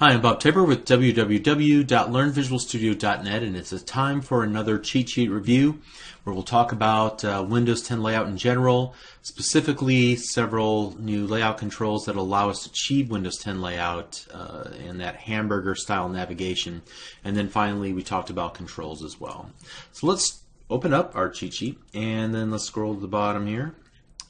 Hi, I'm Bob Tabor with www.learnvisualstudio.net, and it's a time for another cheat sheet review where we'll talk about uh, Windows 10 layout in general, specifically several new layout controls that allow us to achieve Windows 10 layout uh, and that hamburger style navigation. And then finally, we talked about controls as well. So let's open up our cheat sheet and then let's scroll to the bottom here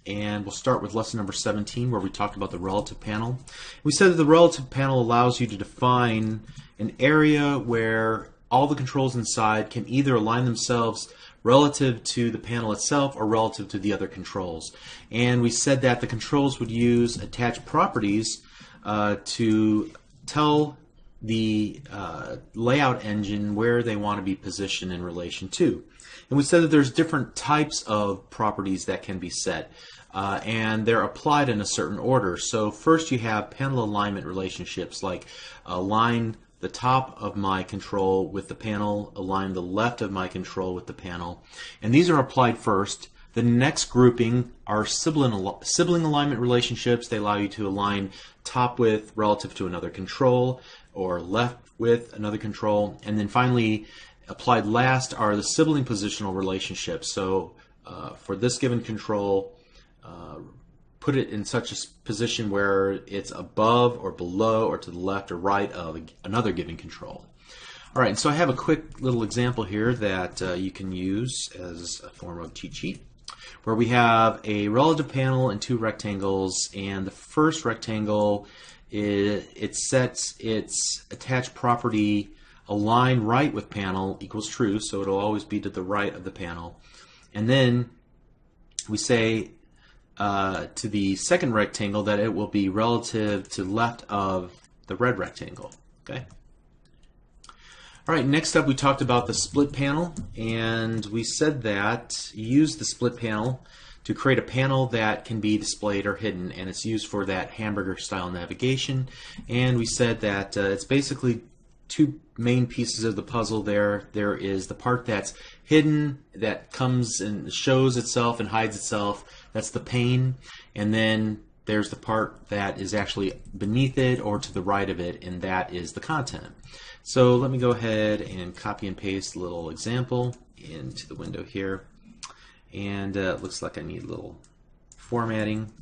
and we'll start with lesson number 17 where we talked about the relative panel. We said that the relative panel allows you to define an area where all the controls inside can either align themselves relative to the panel itself or relative to the other controls. And we said that the controls would use attached properties uh, to tell the uh, layout engine where they want to be positioned in relation to. And we said that there's different types of properties that can be set. Uh, and they're applied in a certain order. So first you have panel alignment relationships like align the top of my control with the panel, align the left of my control with the panel. And these are applied first. The next grouping are sibling, sibling alignment relationships. They allow you to align top with relative to another control or left with another control. And then finally, applied last are the sibling positional relationships. So uh, for this given control, put it in such a position where it's above or below or to the left or right of another given control. All right, so I have a quick little example here that uh, you can use as a form of cheat sheet where we have a relative panel and two rectangles and the first rectangle it, it sets its attached property align right with panel equals true so it'll always be to the right of the panel and then we say uh, to the second rectangle that it will be relative to left of the red rectangle. Okay. All right, next up we talked about the split panel, and we said that use the split panel to create a panel that can be displayed or hidden, and it's used for that hamburger style navigation. And we said that uh, it's basically two main pieces of the puzzle there. There is the part that's hidden, that comes and shows itself and hides itself. That's the pane. And then there's the part that is actually beneath it or to the right of it, and that is the content. So let me go ahead and copy and paste a little example into the window here. And uh, it looks like I need a little formatting.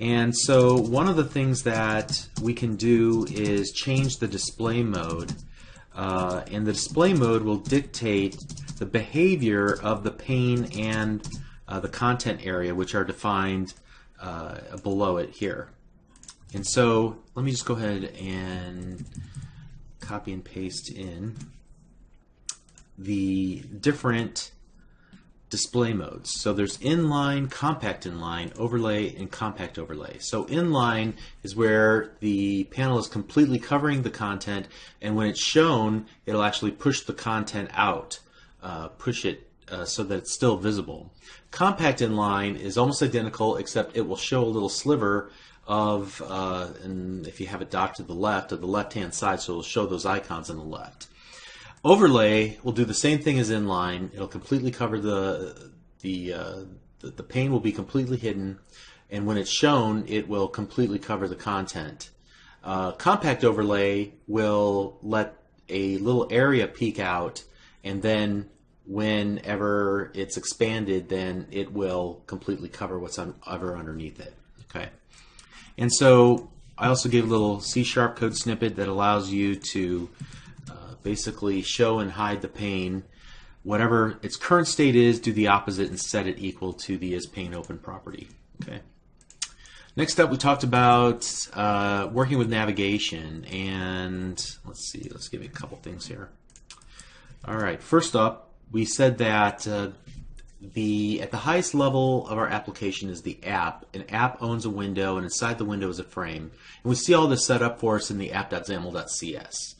And so one of the things that we can do is change the display mode. Uh, and the display mode will dictate the behavior of the pane and uh, the content area, which are defined uh, below it here. And so let me just go ahead and copy and paste in the different display modes. So there's inline, compact inline, overlay, and compact overlay. So inline is where the panel is completely covering the content, and when it's shown, it'll actually push the content out, uh, push it uh, so that it's still visible. Compact inline is almost identical, except it will show a little sliver of, uh, and if you have it docked to the left, of the left-hand side, so it'll show those icons on the left. Overlay will do the same thing as inline. It'll completely cover the the, uh, the the pane will be completely hidden, and when it's shown, it will completely cover the content. Uh, compact overlay will let a little area peek out, and then whenever it's expanded, then it will completely cover what's on, ever underneath it. Okay, and so I also gave a little C sharp code snippet that allows you to basically show and hide the pane. Whatever its current state is, do the opposite and set it equal to the is pane open property. Okay. Next up, we talked about uh, working with navigation, and let's see, let's give you a couple things here. All right, first up, we said that uh, the at the highest level of our application is the app. An app owns a window, and inside the window is a frame. And we see all this set up for us in the app.xaml.cs.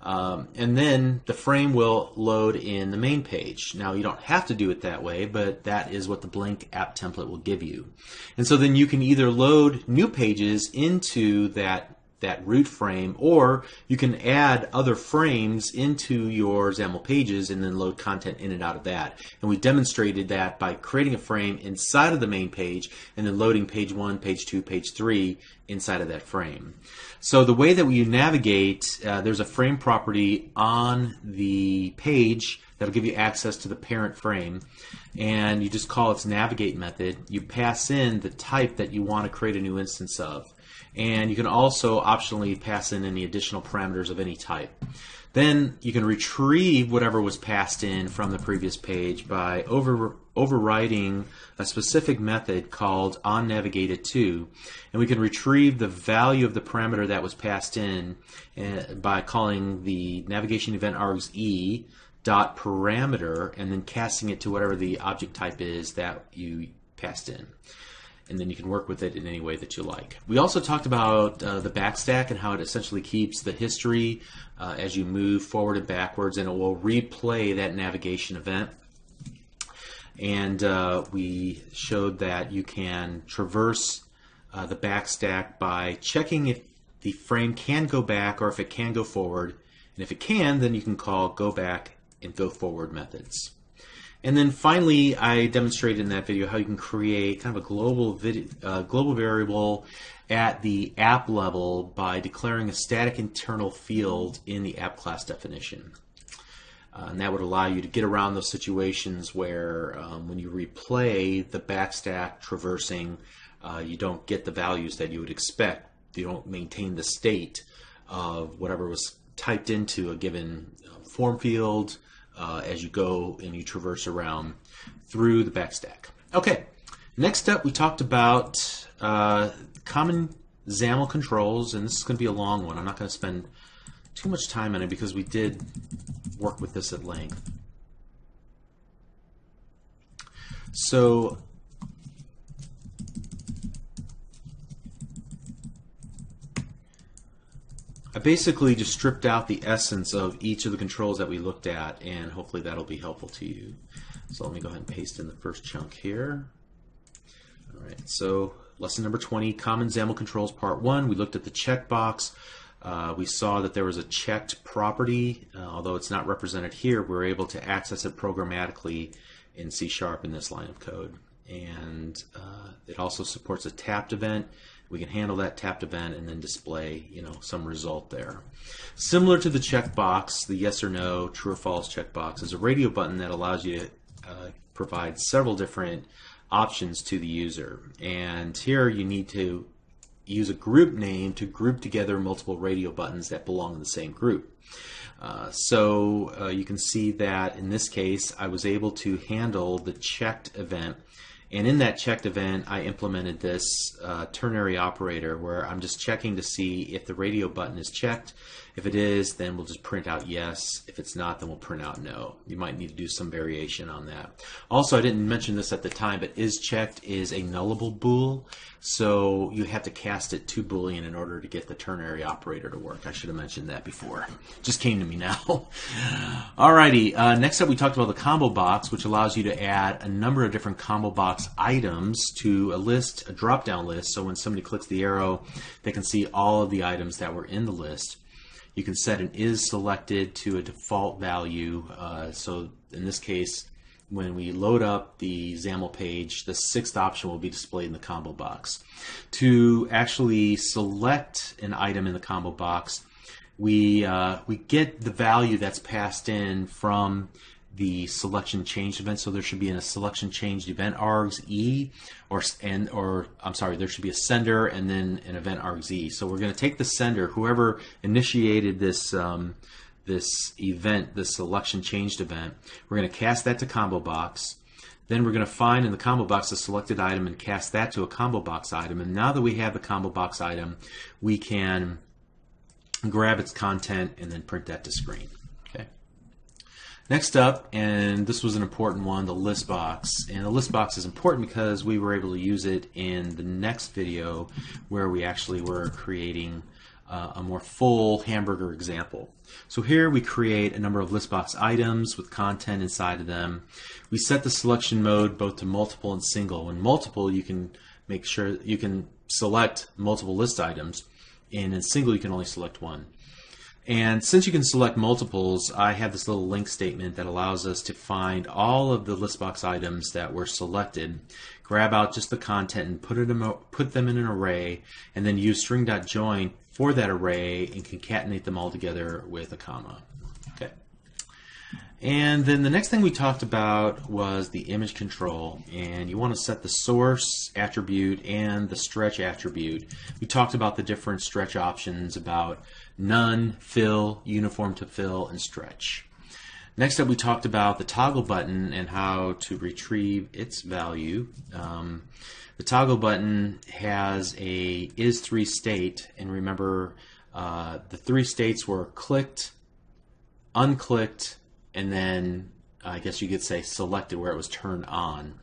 Um, and then the frame will load in the main page. Now you don't have to do it that way, but that is what the blank app template will give you. And so then you can either load new pages into that that root frame, or you can add other frames into your XAML pages and then load content in and out of that. And we demonstrated that by creating a frame inside of the main page and then loading page one, page two, page three inside of that frame. So the way that we navigate, uh, there's a frame property on the page that'll give you access to the parent frame and you just call its navigate method. You pass in the type that you want to create a new instance of. And you can also optionally pass in any additional parameters of any type. Then you can retrieve whatever was passed in from the previous page by over, a specific method called OnNavigatedTo. And we can retrieve the value of the parameter that was passed in uh, by calling the navigation event args e dot parameter and then casting it to whatever the object type is that you passed in. And then you can work with it in any way that you like. We also talked about uh, the backstack and how it essentially keeps the history uh, as you move forward and backwards, and it will replay that navigation event. And uh, we showed that you can traverse uh, the backstack by checking if the frame can go back or if it can go forward. And if it can, then you can call go back and go forward methods. And then finally, I demonstrated in that video how you can create kind of a global video, uh, global variable at the app level by declaring a static internal field in the app class definition. Uh, and that would allow you to get around those situations where um, when you replay the backstack traversing, uh, you don't get the values that you would expect. You don't maintain the state of whatever was typed into a given uh, form field, uh, as you go and you traverse around through the backstack. Okay, next up we talked about uh, common XAML controls, and this is going to be a long one. I'm not going to spend too much time on it because we did work with this at length. So I basically just stripped out the essence of each of the controls that we looked at, and hopefully that'll be helpful to you. So let me go ahead and paste in the first chunk here. All right, so lesson number 20, Common XAML Controls Part 1. We looked at the checkbox. Uh, we saw that there was a checked property, uh, although it's not represented here, we are able to access it programmatically in C Sharp in this line of code. And uh, it also supports a tapped event we can handle that tapped event and then display you know some result there. Similar to the checkbox, the yes or no, true or false checkbox is a radio button that allows you to uh, provide several different options to the user. And here you need to use a group name to group together multiple radio buttons that belong in the same group. Uh, so uh, you can see that in this case I was able to handle the checked event and in that checked event, I implemented this uh, ternary operator where I'm just checking to see if the radio button is checked. If it is, then we'll just print out yes. If it's not, then we'll print out no. You might need to do some variation on that. Also, I didn't mention this at the time, but is checked is a nullable bool. So you have to cast it to Boolean in order to get the ternary operator to work. I should have mentioned that before. Just came to me now. Alrighty, uh, next up we talked about the combo box, which allows you to add a number of different combo box items to a list, a drop-down list. So when somebody clicks the arrow, they can see all of the items that were in the list. You can set an is selected to a default value. Uh, so in this case, when we load up the XAML page, the sixth option will be displayed in the combo box. To actually select an item in the combo box, we, uh, we get the value that's passed in from the selection changed event. So there should be a selection changed event args e, or and or I'm sorry, there should be a sender and then an event args e. So we're going to take the sender, whoever initiated this um, this event, this selection changed event. We're going to cast that to combo box. Then we're going to find in the combo box a selected item and cast that to a combo box item. And now that we have the combo box item, we can grab its content and then print that to screen. Next up, and this was an important one, the list box. And the list box is important because we were able to use it in the next video where we actually were creating uh, a more full hamburger example. So here we create a number of list box items with content inside of them. We set the selection mode both to multiple and single. When multiple, you can make sure you can select multiple list items. and in single you can only select one. And since you can select multiples, I have this little LINQ statement that allows us to find all of the list box items that were selected, grab out just the content and put, it put them in an array, and then use string.join for that array and concatenate them all together with a comma. And then the next thing we talked about was the image control. And you want to set the source attribute and the stretch attribute. We talked about the different stretch options about none, fill, uniform to fill, and stretch. Next up, we talked about the toggle button and how to retrieve its value. Um, the toggle button has a IsThreeState, and remember uh, the three states were clicked, unclicked, and then I guess you could say selected where it was turned on.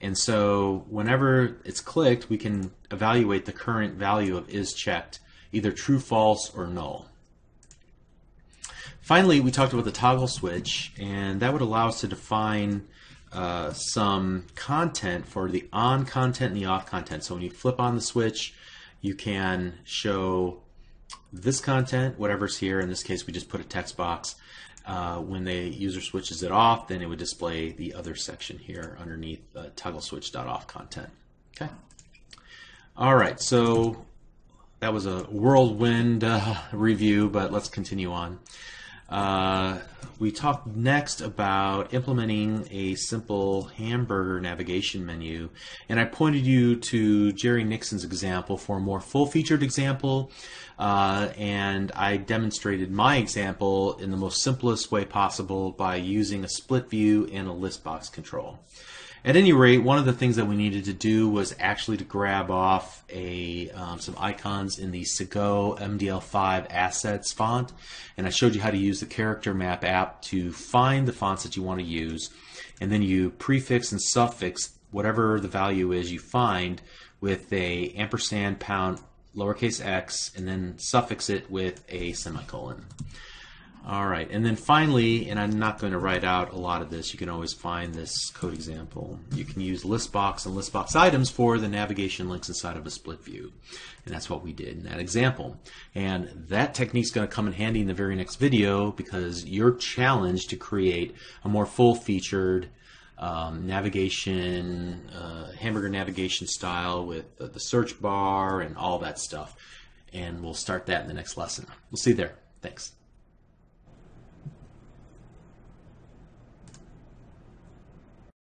And so whenever it's clicked, we can evaluate the current value of is checked, either true, false, or null. Finally, we talked about the toggle switch, and that would allow us to define uh, some content for the on content and the off content. So when you flip on the switch, you can show this content, whatever's here. In this case, we just put a text box. Uh, when the user switches it off, then it would display the other section here underneath uh, toggle switch.off content. Okay. All right, so that was a whirlwind uh, review, but let's continue on. Uh, we talked next about implementing a simple hamburger navigation menu, and I pointed you to Jerry Nixon's example for a more full-featured example, uh, and I demonstrated my example in the most simplest way possible by using a split view and a list box control. At any rate, one of the things that we needed to do was actually to grab off a um, some icons in the Segoe MDL5 assets font, and I showed you how to use the character map app to find the fonts that you want to use, and then you prefix and suffix whatever the value is you find with a ampersand pound lowercase x, and then suffix it with a semicolon. All right, and then finally, and I'm not going to write out a lot of this, you can always find this code example. You can use listbox and listbox items for the navigation links inside of a split view. And that's what we did in that example. And that technique is going to come in handy in the very next video because you're challenged to create a more full-featured um, navigation, uh, hamburger navigation style with the, search bar and all that stuff. And we'll start that in the next lesson. We'll see you there. Thanks.